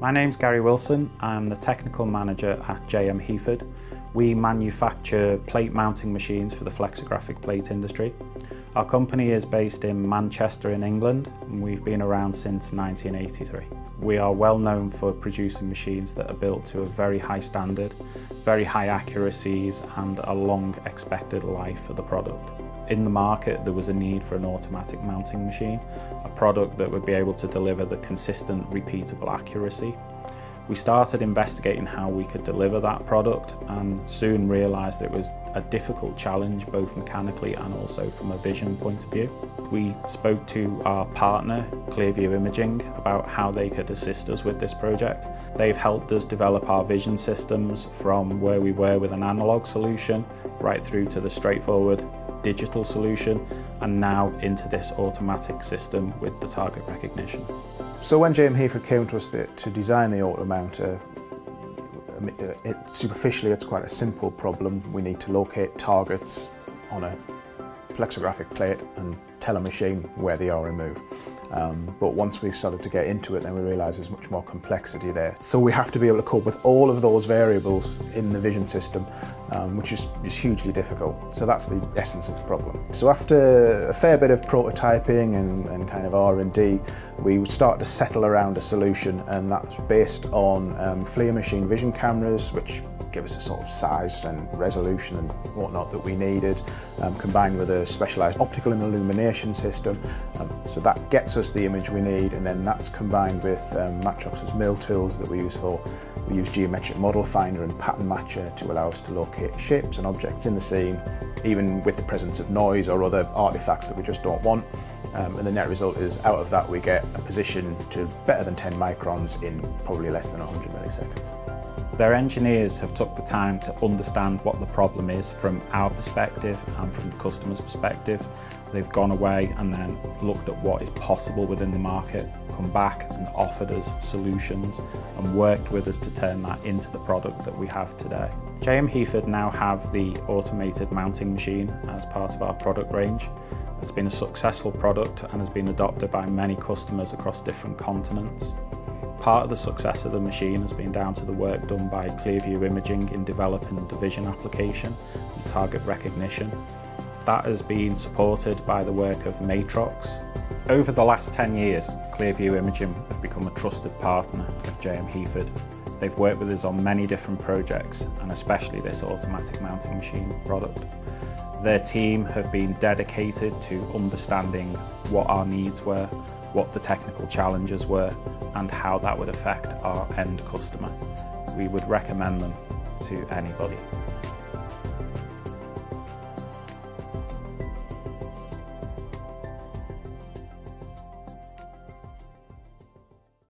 My name's Gary Wilson. I'm the technical manager at JM Heaford. We manufacture plate mounting machines for the flexographic plate industry. Our company is based in Manchester in England and we've been around since 1983. We are well known for producing machines that are built to a very high standard, very high accuracies and a long expected life for the product. In the market there was a need for an automatic mounting machine, a product that would be able to deliver the consistent repeatable accuracy we started investigating how we could deliver that product and soon realised it was a difficult challenge both mechanically and also from a vision point of view. We spoke to our partner Clearview Imaging about how they could assist us with this project. They've helped us develop our vision systems from where we were with an analogue solution right through to the straightforward digital solution and now into this automatic system with the target recognition. So when JM Hayford came to us to design the auto mounter, uh, it, superficially it's quite a simple problem. We need to locate targets on a flexographic plate and tell a machine where they are and move. Um, but once we started to get into it, then we realised there's much more complexity there. So we have to be able to cope with all of those variables in the vision system, um, which is, hugely difficult. So that's the essence of the problem. So after a fair bit of prototyping and, and kind of R&D, we start to settle around a solution, and that's based on um, FLIR machine vision cameras, which give us the sort of size and resolution and whatnot that we needed, um, combined with a specialised optical and illumination system. Um, so that gets us the image we need, and then that's combined with um, Matrox's MIL tools that we use for we use geometric model finder and pattern matcher to allow us to locate shapes and objects in the scene, even with the presence of noise or other artifacts that we just don't want. Um, and the net result is out of that we get a position to better than 10 microns in probably less than 100 milliseconds. Their engineers have took the time to understand what the problem is from our perspective and from the customer's perspective. They've gone away and then looked at what is possible within the market, come back and offered us solutions and worked with us to turn that into the product that we have today. JM Heaford now have the automated mounting machine as part of our product range. It's been a successful product and has been adopted by many customers across different continents. Part of the success of the machine has been down to the work done by Clearview Imaging in developing the vision application and target recognition. That has been supported by the work of Matrox. Over the last 10 years, Clearview Imaging have become a trusted partner of JM Heaford. They've worked with us on many different projects and especially this automatic mounting machine product. Their team have been dedicated to understanding what our needs were, what the technical challenges were and how that would affect our end customer. We would recommend them to anybody.